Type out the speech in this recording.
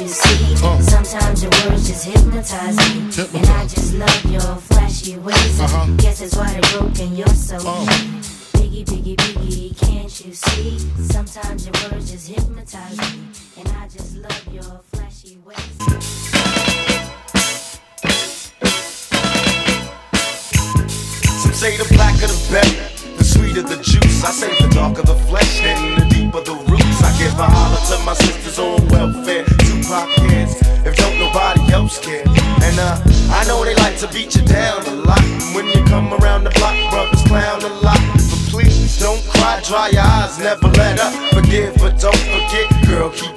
you see? Uh. Sometimes your words just hypnotize me. And I just love your flashy ways. Uh-huh. Guess that's why they broke and you're so Uh. mean. Biggie, biggie, biggie, can't you see? Sometimes your words just hypnotize me. And I just love your flashy ways. Some say the blacker the better, the sweeter the juice. I say the darker the flesh and kids, if don't nobody else care. And uh, I know they like to beat you down a lot. When you come around the block, brothers clown a lot. But please don't cry, dry your eyes, never let up. Forgive, but don't forget, girl, keep